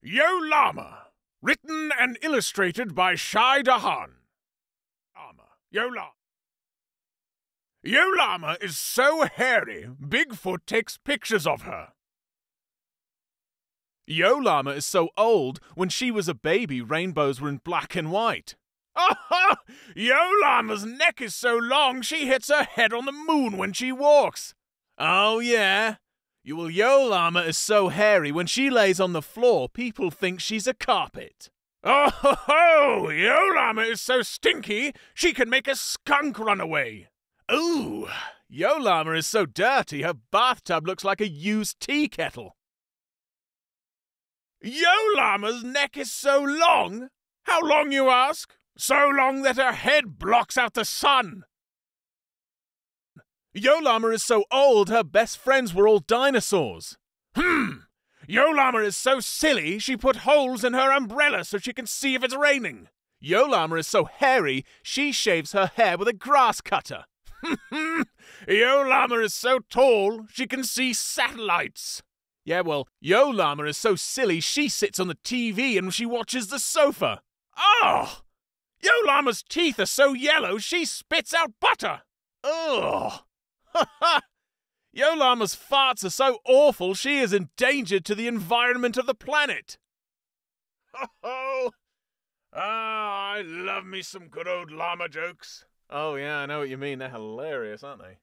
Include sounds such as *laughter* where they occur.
Yo Llama, written and illustrated by Shai Dahan. Llama, Yo Llama. Yo is so hairy, Bigfoot takes pictures of her. Yo Llama is so old, when she was a baby, rainbows were in black and white. Aha! Yo Llama's neck is so long she hits her head on the moon when she walks. Oh, yeah? Well, Yo Llama is so hairy, when she lays on the floor, people think she's a carpet. Oh ho ho! Yo Llama is so stinky, she can make a skunk run away. Ooh! Yo Llama is so dirty, her bathtub looks like a used tea kettle. Yo Llama's neck is so long. How long, you ask? So long that her head blocks out the sun. Yo Llama is so old, her best friends were all dinosaurs. Hmm. Yo Llama is so silly, she put holes in her umbrella so she can see if it's raining. Yo Llama is so hairy, she shaves her hair with a grass cutter. *laughs* Yo Llama is so tall, she can see satellites. Yeah, well, Yo Llama is so silly, she sits on the TV and she watches the sofa. Oh! Yo Llama's teeth are so yellow, she spits out butter. Ugh! Ha ha! Yo Llama's farts are so awful she is endangered to the environment of the planet. Ho *laughs* ho! Ah, I love me some good old llama jokes. Oh, yeah, I know what you mean. They're hilarious, aren't they?